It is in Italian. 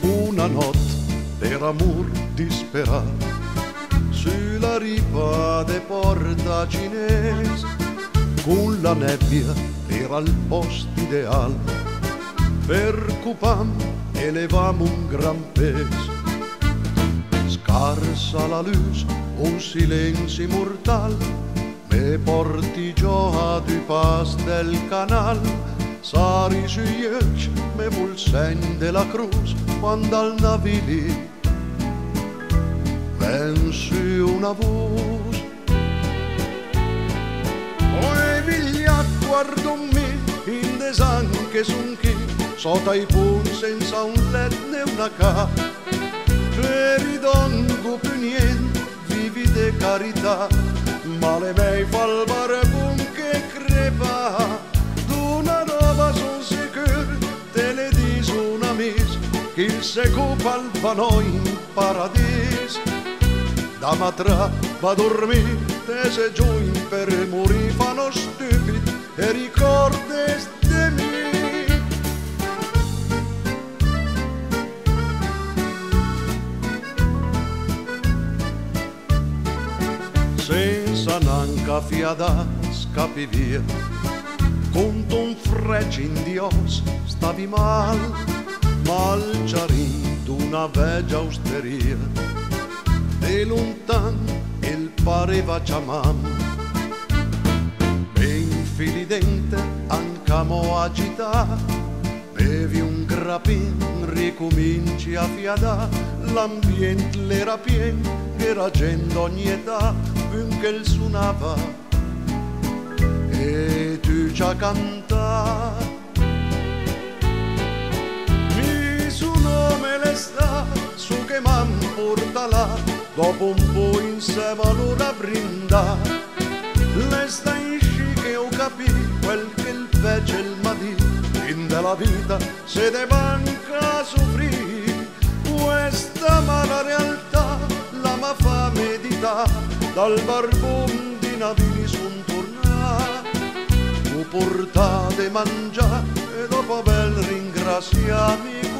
Una notte per amor disperato sulla riva de porta cinese con la nebbia era il posto ideale per cupam elevamo un gran peso scarsa la luce un silenzio mortal. Me porti già du pas del canal sari sugli occhi me vulsen della cruz quando al navili pensi una voce poi viglia guardo me in desan che son chi sotto i pun senza un let né una ca più niente vivi de carità ma le mei falbare bun che crepa d'una roba son sicuro te ne dis una mis che il secopa al vanò in paradiso da matra va a dormire te se giù per morire fanno stupidi e ricordi senza nanca fiada scappi via con un freccio in Dios stavi mal mal ciarin d'una veggia osteria de lontan il pareva ciamam ben filidente ancamo agita. Bevi un grappin ricominci a fiada l'ambiente l'era pien era gente ogni età finché il suonava e tu ci canta. Mi su nome le su che man porta là dopo un po' insieme allora brinda. Le sta sci che ho capito quel che il fece il madì in della vita se ne manca soffrire questa mala realtà la ma fa medita dal barbon di navini son tornato o portate mangiare e dopo aver ringraziami